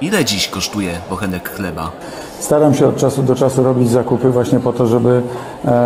Ile dziś kosztuje bochenek chleba? Staram się od czasu do czasu robić zakupy właśnie po to, żeby e,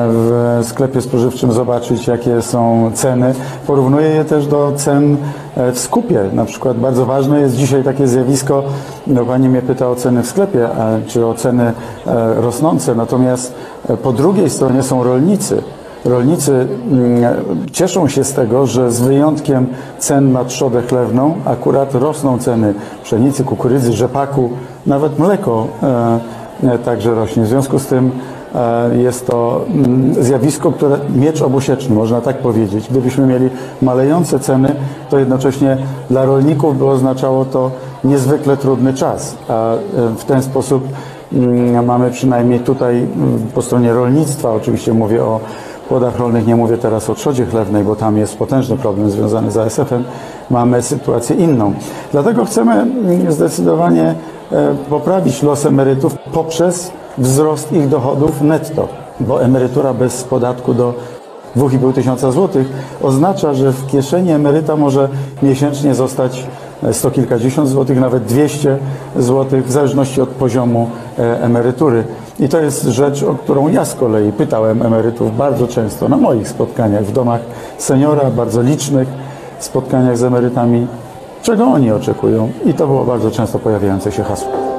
w sklepie spożywczym zobaczyć, jakie są ceny. Porównuję je też do cen e, w skupie. Na przykład bardzo ważne jest dzisiaj takie zjawisko, no Pani mnie pyta o ceny w sklepie, czy o ceny e, rosnące, natomiast po drugiej stronie są rolnicy. Rolnicy mm, cieszą się z tego, że z wyjątkiem cen na trzodę chlewną akurat rosną ceny pszenicy, kukurydzy, rzepaku, nawet mleko e, także rośnie. W związku z tym e, jest to mm, zjawisko, które miecz obusieczny, można tak powiedzieć. Gdybyśmy mieli malejące ceny, to jednocześnie dla rolników by oznaczało to niezwykle trudny czas, a e, w ten sposób mm, mamy przynajmniej tutaj po stronie rolnictwa, oczywiście mówię o płodach rolnych, nie mówię teraz o trzodzie chlewnej, bo tam jest potężny problem związany z ASF-em, mamy sytuację inną. Dlatego chcemy mm, zdecydowanie e, poprawić los emerytów poprzez wzrost ich dochodów netto, bo emerytura bez podatku do 2,5 tysiąca złotych oznacza, że w kieszeni emeryta może miesięcznie zostać e, sto kilkadziesiąt złotych, nawet 200 złotych, w zależności od poziomu e, emerytury. I to jest rzecz, o którą ja z kolei pytałem emerytów bardzo często na moich spotkaniach w domach seniora, bardzo licznych spotkaniach z emerytami, czego oni oczekują. I to było bardzo często pojawiające się hasło.